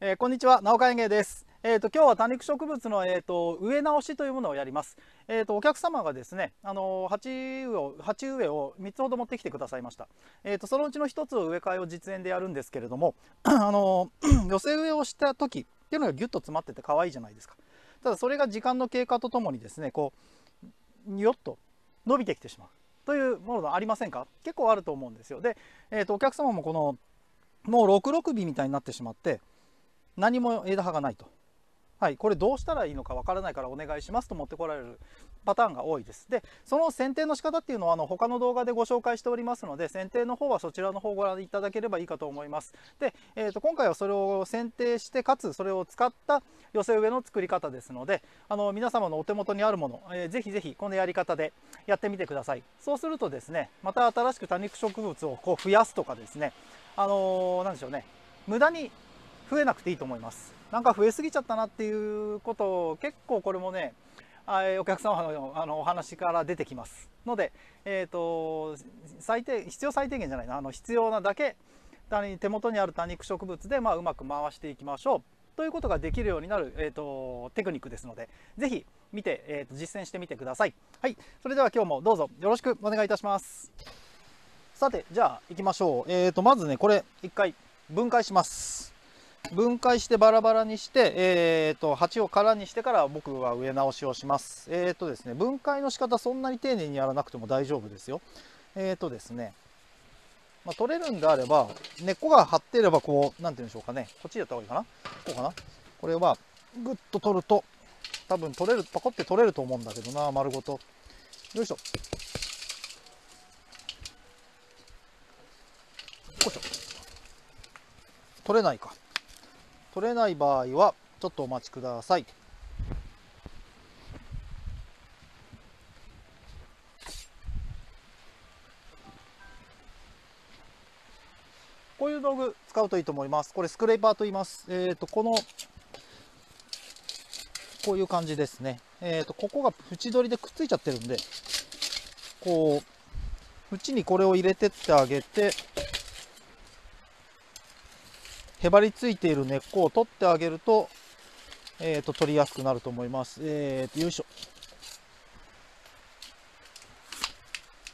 えー、こんにちは、直岡園芸です。えっ、ー、と、今日は多肉植物の、えっ、ー、と、植え直しというものをやります。えっ、と、お客様がですね、あの、鉢植えを、鉢植えを3つほど持ってきてくださいました。えっ、と、そのうちの1つを植え替えを実演でやるんですけれども、あの、寄せ植えをした時っていうのがギュッと詰まってて可愛いじゃないですか。ただ、それが時間の経過とともにですね、こう、によっと伸びてきてしまう。というものがありませんか？結構あると思うんですよ。で、えっ、と、お客様もこの、もう66尾みたいになってしまって、何も枝葉がないと。はい、これどうしたらいいのかわからないからお願いしますと持ってこられるパターンが多いです。で、その剪定の仕方っていうのはあの他の動画でご紹介しておりますので、剪定の方はそちらの方をご覧いただければいいかと思います。で、えー、と今回はそれを剪定して、かつそれを使った寄せ植えの作り方ですので、あの皆様のお手元にあるもの、えー、ぜひぜひこのやり方でやってみてください。そうするとですね、また新しく多肉植物をこう増やすとかですね、あのー、なんでしょうね、無駄に増えなくていいと思いますなんか増えすぎちゃったなっていうことを結構これもねお客様のあのお話から出てきますので、えーと、最低必要最低限じゃないなあの必要なだけ手元にある多肉植物で、まあ、うまく回していきましょうということができるようになる、えーと、テクニックですので是非見て、えーと、実践してみてください。はい、それでは今日もどうぞよろしくお願いいたします。さてじゃあ行きましょう。えー、とまずねこれ一回分解します。分解してバラバラにして、えーと、鉢を空にしてから僕は植え直しをします。えっ、ー、とですね、分解の仕方そんなに丁寧にやらなくても大丈夫ですよ。えっ、ー、とですね、まあ、取れるんであれば、根っこが張っていればこう、なんて言うんでしょうかね。こっちやった方がいいかな？こうかな？これは、ぐっと取ると、多分取れる、パコって取れると思うんだけどな、丸ごと。よいしょ。よいしょ。取れないか。取れない場合はちょっとお待ちください。こういう道具使うといいと思います。これスクレーパーと言います。えっ、ー、とこのこういう感じですね。えっ、ー、とここが縁取りでくっついちゃってるんでこう縁にこれを入れてってあげてへばりついている根っこを取ってあげると、え、ー、と、取りやすくなると思います。えっ、ー、と、よいしょ。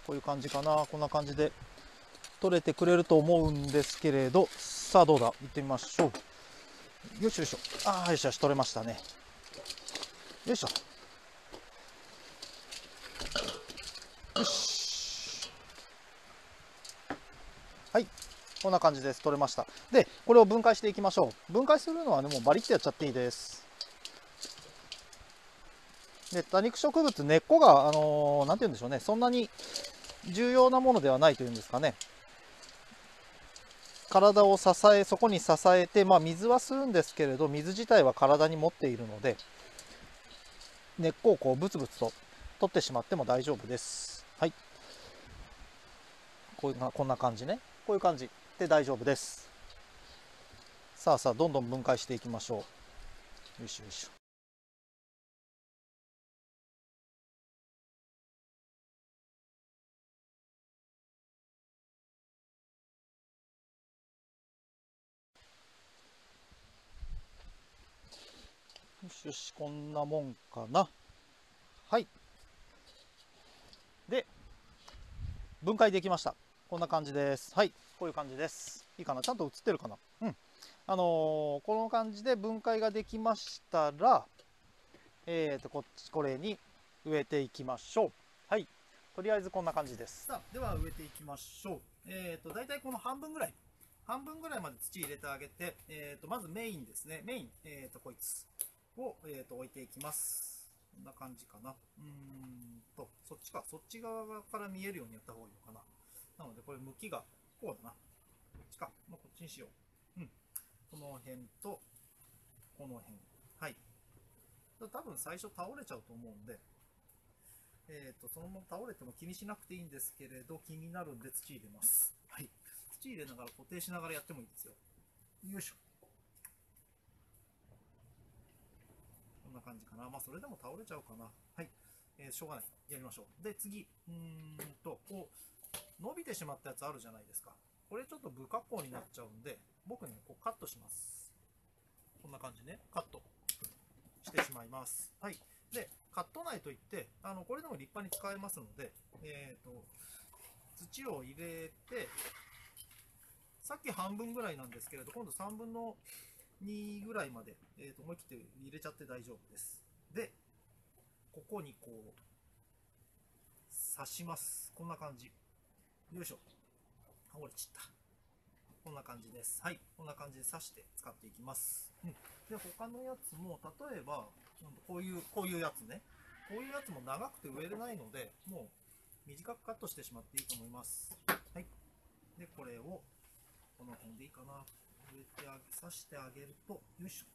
こういう感じかな。こんな感じで取れてくれると思うんですけれど、さあどうだ？行ってみましょう。よいしょよいしょ。ああ、よしよし、取れましたね。よいしょ。よし。はい。こんな感じです。取れました。で、これを分解していきましょう。分解するのはね、もうバリッとやっちゃっていいです。で、多肉植物、根っこが、あのー、なんて言うんでしょうね、そんなに重要なものではないというんですかね。体を支え、そこに支えて、まあ水はするんですけれど、水自体は体に持っているので、根っこをこうブツブツと取ってしまっても大丈夫です。はい。こういうこんな感じね。こういう感じ。で大丈夫です。さあさあどんどん分解していきましょう。よいしょよいしょ。よしよしこんなもんかな。はい。で分解できました。こんな感じですはいこういう感じです。いいかな？ちゃんと映ってるかな？うん。あのー、この感じで分解ができましたら、えっ、ー、と、こっち、これに植えていきましょう。はい。とりあえずこんな感じです。さあ、では植えていきましょう。えっ、ー、と、大体この半分ぐらい、半分ぐらいまで土入れてあげて、えっ、と、まずメインですね。メイン、えっ、と、こいつを、えっ、と、置いていきます。こんな感じかな。うーんと、そっちか。そっち側から見えるようにやった方がいいのかな。なので、これ向きがこうだな。こっちか。もうこっちにしよう。うん。この辺と、この辺。はい。多分最初倒れちゃうと思うんで、えっ、ー、と、そのまま倒れても気にしなくていいんですけれど、気になるんで土入れます。はい。土入れながら固定しながらやってもいいですよ。よいしょ。こんな感じかな。まあ、それでも倒れちゃうかな。はい。えー、しょうがない。やりましょう。で、次。うーんと、こう、伸びてしまったやつあるじゃないですか。これちょっと不加工になっちゃうんで、僕ね、こうカットします。こんな感じね。カットしてしまいます。はい。でカット内といってあのこれでも立派に使えますので、えーと、土を入れてさっき半分ぐらいなんですけれど今度3分の2ぐらいまで、えーと、思い切って入れちゃって大丈夫です。でここにこう刺します。こんな感じ。よいしょあ折れちったこんな感じです。はい。こんな感じで刺して使っていきます。うん。で、他のやつも、例えば、こういう、こういうやつね。こういうやつも長くて植えれないので、もう短くカットしてしまっていいと思います。はい。で、これを、この辺でいいかな。植えてあげ、刺してあげると、よいしょ。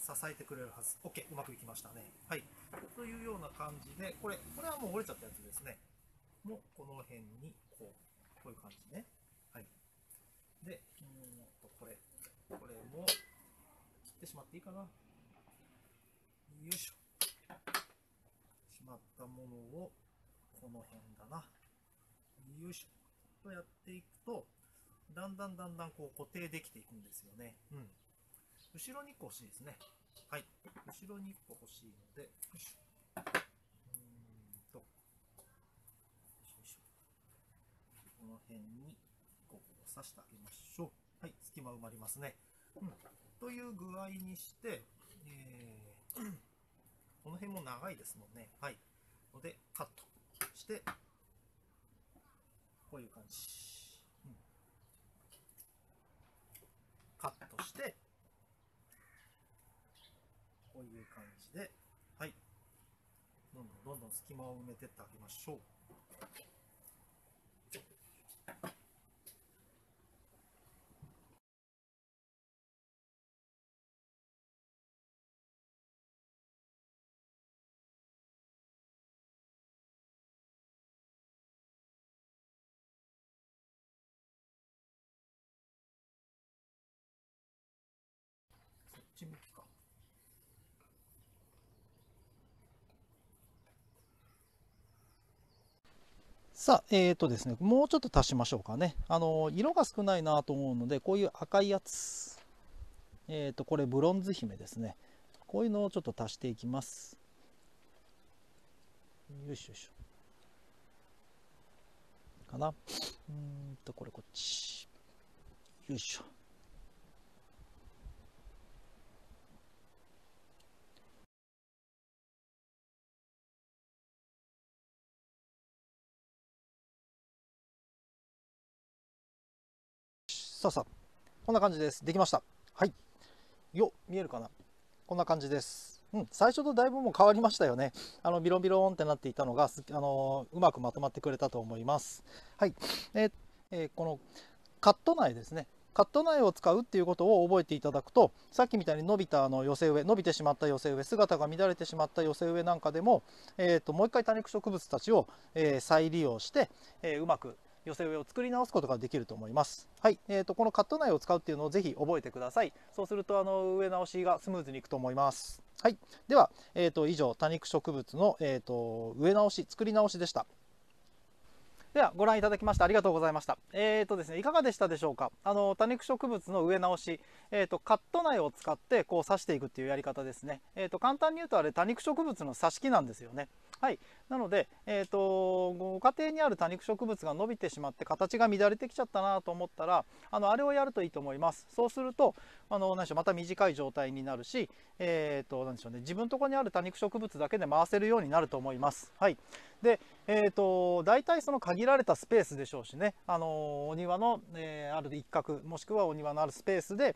支えてくれるはず。OK。うまくいきましたね。はい。というような感じで、これ、これはもう折れちゃったやつですね。も、この辺に、こう、こういう感じねはい。で、うんと、これ、これも切ってしまっていいかな。よいしょ。しまったものを、この辺だな。よいしょ。とやっていくと、だんだんだんだんこう固定できていくんですよね。うん。後ろに1個欲しいですね。はい。後ろに1個欲しいので、よいしょ。うーんと、よいしょ。この辺に刺してあげましょう。はい、隙間埋まりますね。うん、という具合にして、えー、この辺も長いですもんね。はい。ので、カットして、こういう感じ。うん、カットして、こういう感じで、はい。どんどんどんどん隙間を埋めてってあげましょう。ち向きかさあ、えっ、ー、とですね、もうちょっと足しましょうかね。あの、色が少ないなと思うので、こういう赤いやつ。えっ、ー、と、これブロンズ姫ですね。こういうのをちょっと足していきます。よいしょよいしょ。かな。うんと、これこっち。よいしょ。さあさあ、こんな感じです。できました。はい。よ、見えるかなこんな感じです。うん、最初とだいぶもう変わりましたよね。あの、ビロンビロンってなっていたのが、あの、うまくまとまってくれたと思います。はい。ええー、このカット苗ですね。カット苗を使うっていうことを覚えていただくと、さっきみたいに伸びたあの寄せ植え、伸びてしまった寄せ植え、姿が乱れてしまった寄せ植えなんかでも、えーと、もう一回多肉植物たちを、えー、再利用して、えー、うまく寄せ植えを作り直すことができると思います。はい、えーと、このカット苗を使うっていうのをぜひ覚えてください。そうするとあの植え直しがスムーズにいくと思います。はい、では、えーと、以上多肉植物の、えーと、植え直し作り直しでした。ではご覧いただきましてありがとうございました。えーとですね、いかがでしたでしょうか？あの多肉植物の植え直し、えーと、カット苗を使ってこう刺していくっていうやり方ですね。えーと簡単に言うとあれ多肉植物の挿し木なんですよね。はい、なので、えーと、ご家庭にある多肉植物が伸びてしまって形が乱れてきちゃったなと思ったらあのあれをやるといいと思いますそうするとあの何でしょうまた短い状態になるし、えーと何でしょうね、自分のところにある多肉植物だけで回せるようになると思います。はいでえーと、大体その限られたスペースでしょうしね、あのお庭の、えー、ある一角もしくはお庭のあるスペースで、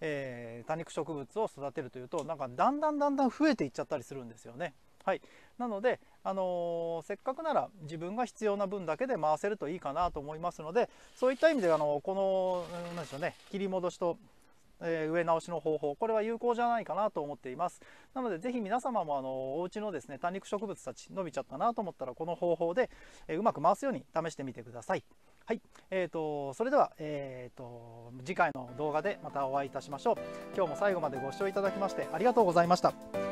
えー、多肉植物を育てるというとなんかだんだんだんだん増えていっちゃったりするんですよね。はい、なので、あのー、せっかくなら自分が必要な分だけで回せるといいかなと思いますのでそういった意味であのこの何でしょうね切り戻しとえ植え直しの方法これは有効じゃないかなと思っています。なのでぜひ皆様もあのお家のですね多肉植物たち伸びちゃったなと思ったらこの方法で、えうまく回すように試してみてください。はい、えーと、それでは、えーと次回の動画でまたお会いいたしましょう。今日も最後までご視聴いただきましてありがとうございました。